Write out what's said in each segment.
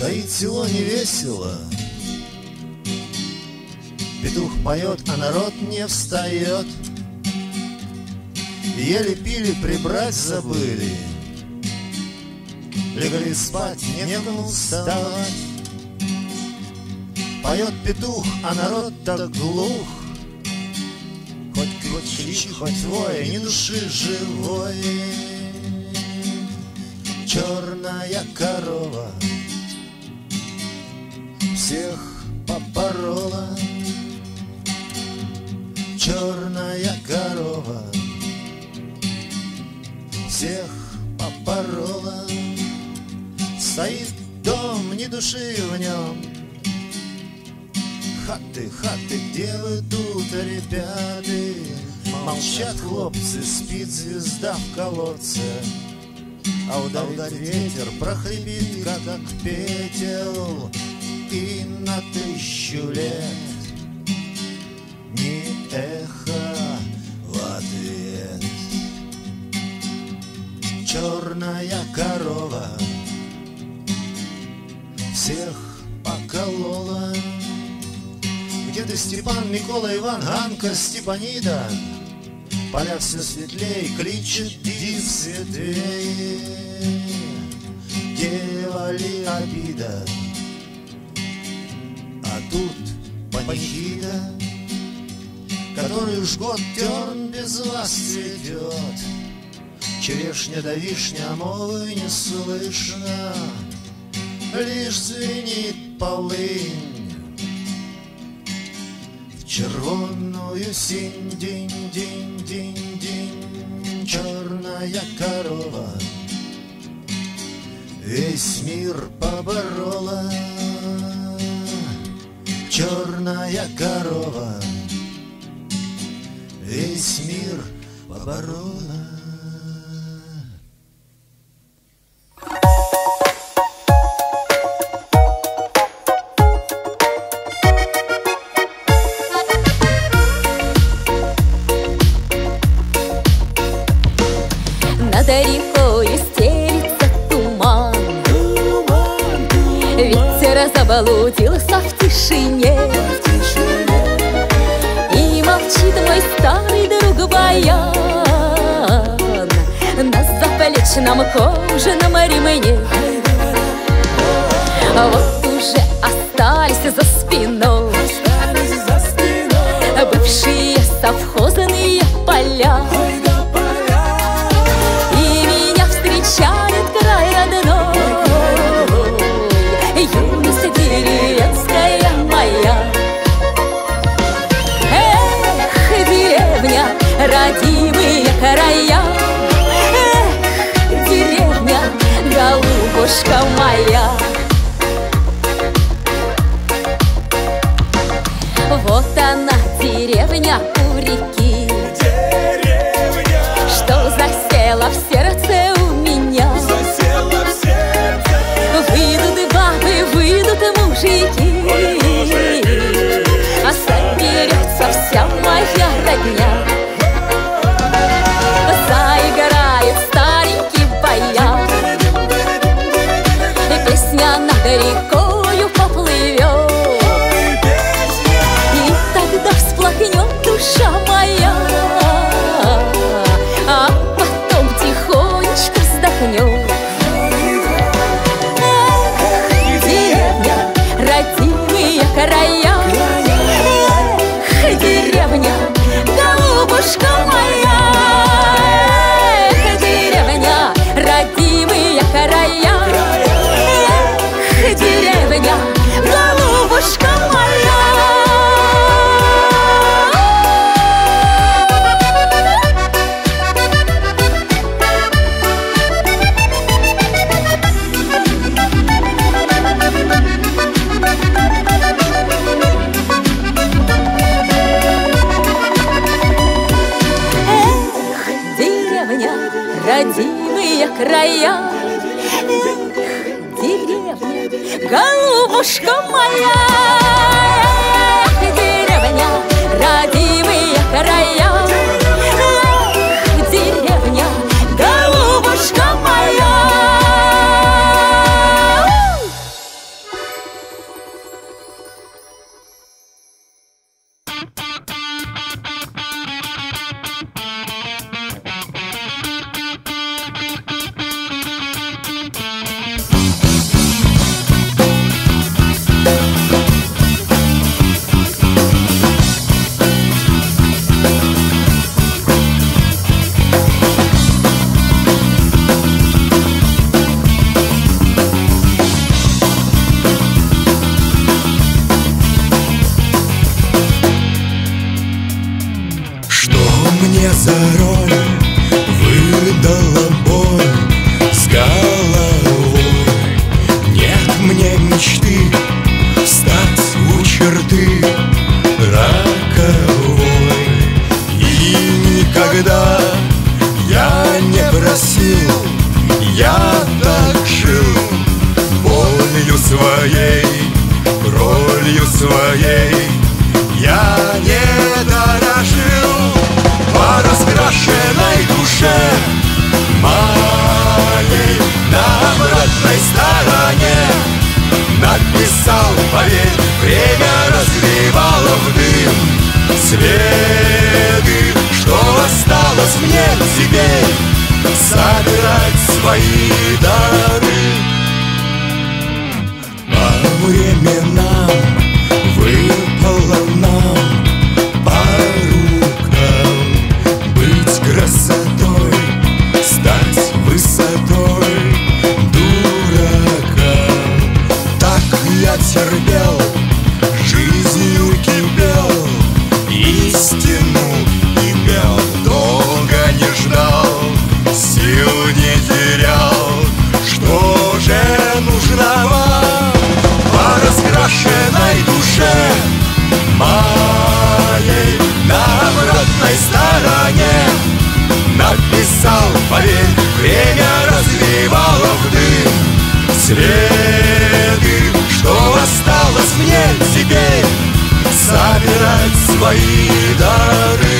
Стоит село невесело. Петух поет, а народ не встает. Еле пили, прибрать забыли. Легли спать, некому вставать. Поет петух, а народ так глух. Хоть кричи, хоть вой, ни души живой. Черная корова Всех поборола Черная корова Всех поборола Стоит дом, ни души в нем. Хаты, хаты, где вы тут, ребята? Молчат хлопцы, спит звезда в колодце. А ударит ветер, прохрипит, как петел И на тысячу лет. Не эхо в ответ. Черная корова Всех поколола. Где-то Степан, Микола, Иван, Ганка, Степанида. Поля все светлей, кличет див светлее Дева ли обида тут панихида Который уж год терн без вас цветет. Черешня да вишня, мовы не слышно Лишь звенит полынь. Червоную синь, день, день, день, день, черная корова. Весь мир поборола Черная корова. Весь мир поборола Над рекой стелится туман. Ветер заблудился в тишине заплечном кожаном ремне А вот уже остались за спиной Бывшие совхозные поля. И меня встречает край родной. Юность деревенская моя. Эх, деревня, родимые края голубушка моя. Вот она, деревня у реки. Что засела в сердце родимые края. Эх, деревня, голубушка моя Эх, деревня, родимые края Дорога выдала боль с головой. Нет мне мечты стать у черты роковой. И никогда я не просил, я так жил Болью своей, ролью своей. Раскрашенной душе. Моей на обратной стороне. Написал, поверь, время развивало в дым. Следы, что осталось мне теперь Собирать свои дары. По временам Следы, что осталось мне теперь? Собирать свои дары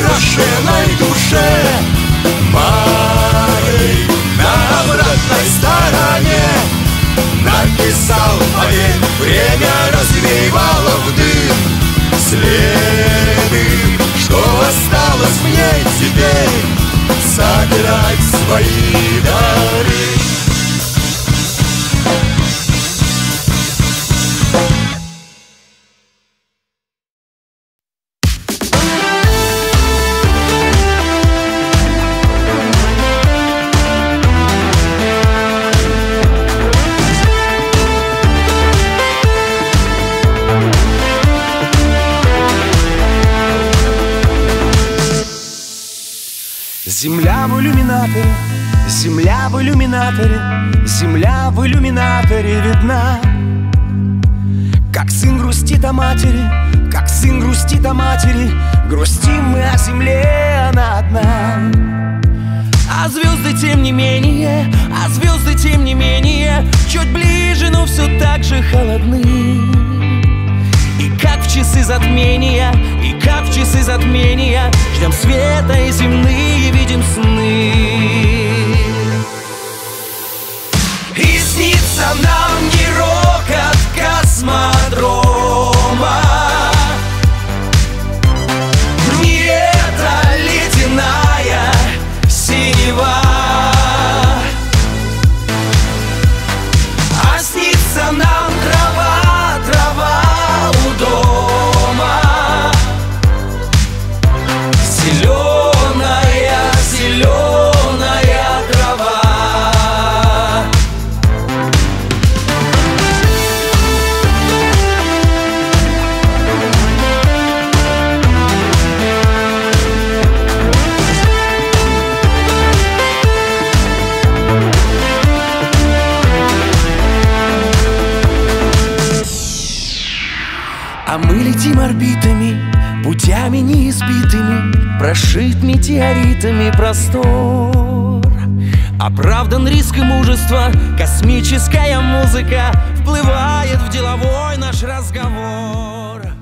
по раскрашенной душе моей на обратной стороне. Написал поверь время развивало в дым. Следы что осталось мне теперь. Собирать свои Земля в иллюминаторе, земля в иллюминаторе, земля в иллюминаторе видна. Как сын грустит о матери, как сын грустит о матери, грустим мы о земле, она одна. А звезды тем не менее, а звезды тем не менее, чуть ближе, но все так же холодны. И как в часы затмения, и как в часы затмения. Ждем света и земные видим сны. И снится нам не рокот космодрома А мы летим орбитами, путями неизбитыми Прошит метеоритами простор. Оправдан риск и мужество Космическая музыка Вплывает в деловой наш разговор